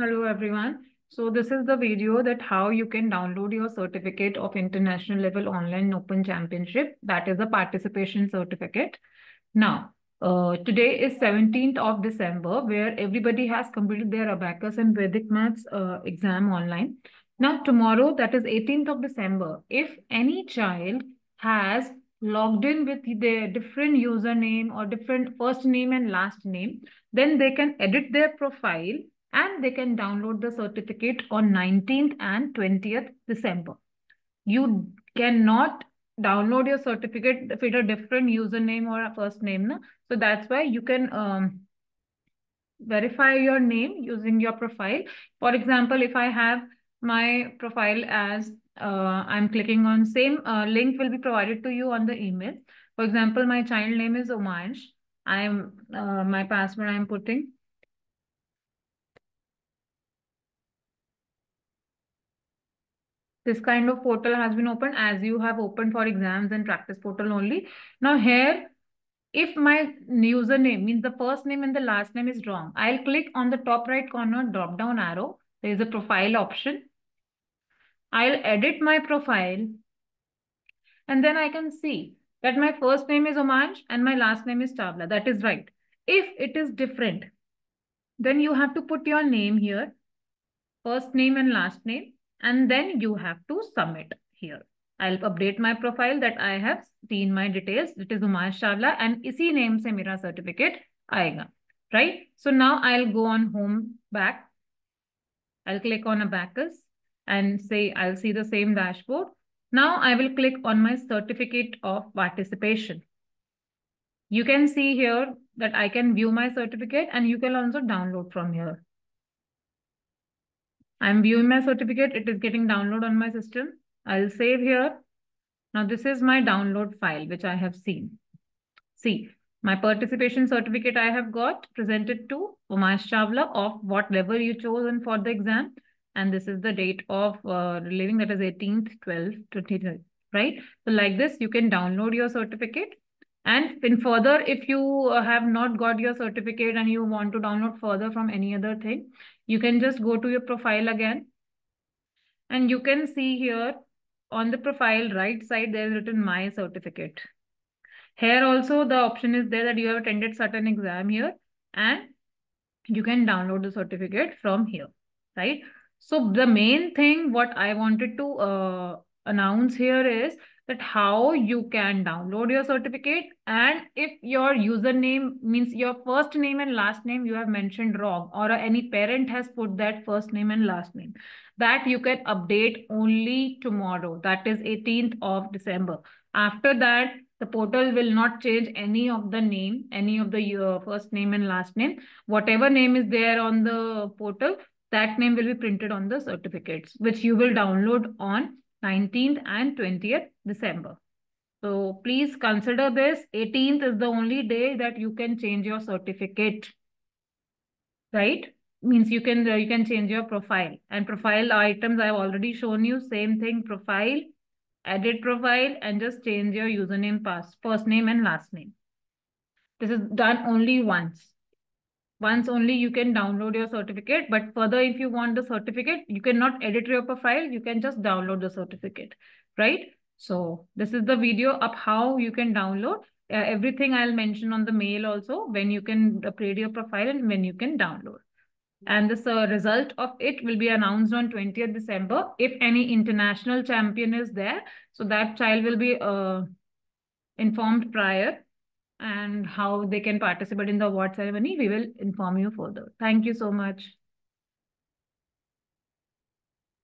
Hello everyone. So this is the video that how you can download your certificate of international level online open championship. That is a participation certificate. Now, uh, today is 17th of December where everybody has completed their abacus and Vedic maths uh, exam online. Now tomorrow that is 18th of December. If any child has logged in with their different username or different first name and last name, then they can edit their profile and they can download the certificate on 19th and 20th December. You cannot download your certificate with a different username or a first name. No? So that's why you can um, verify your name using your profile. For example, if I have my profile as uh, I'm clicking on same uh, link will be provided to you on the email. For example, my child name is Umansh. I'm uh, my password I'm putting this kind of portal has been opened as you have opened for exams and practice portal only. Now here, if my username means the first name and the last name is wrong, I'll click on the top right corner drop down arrow. There is a profile option. I'll edit my profile and then I can see that my first name is Umansh and my last name is Chawla. That is right. If it is different, then you have to put your name here, first name and last name and then you have to submit here. I'll update my profile that I have seen my details. It is Umash Chawla and isi name se mera certificate aega. Right? So now I'll go on home back. I'll click on a abacus and say I'll see the same dashboard. Now I will click on my certificate of participation. You can see here that I can view my certificate and you can also download from here. I'm viewing my certificate. It is getting download on my system. I'll save here. Now this is my download file, which I have seen. See, my participation certificate I have got presented to Umash Chawla of what level you chosen for the exam. And this is the date of uh, relieving that is 18th, 12th, 20, right? So like this, you can download your certificate. And in further, if you have not got your certificate and you want to download further from any other thing, you can just go to your profile again. And you can see here on the profile right side, there is written my certificate. Here also the option is there that you have attended certain exam here and you can download the certificate from here, right? So the main thing what I wanted to uh, announce here is that how you can download your certificate. And if your username means your first name and last name you have mentioned wrong or any parent has put that first name and last name that you can update only tomorrow that is 18th of December. After that the portal will not change any of the name any of the uh, first name and last name. Whatever name is there on the portal that name will be printed on the certificates which you will download on 19th and 20th December. So please consider this. 18th is the only day that you can change your certificate. Right? Means you can you can change your profile. And profile items I've already shown you. Same thing, profile, edit profile, and just change your username, pass, first name and last name. This is done only once. Once only you can download your certificate. But further, if you want the certificate, you cannot edit your profile. You can just download the certificate, right? So this is the video of how you can download. Uh, everything I'll mention on the mail also when you can upgrade your profile and when you can download. And the uh, result of it will be announced on 20th December. If any international champion is there, so that child will be uh, informed prior and how they can participate in the award ceremony, we will inform you further. Thank you so much.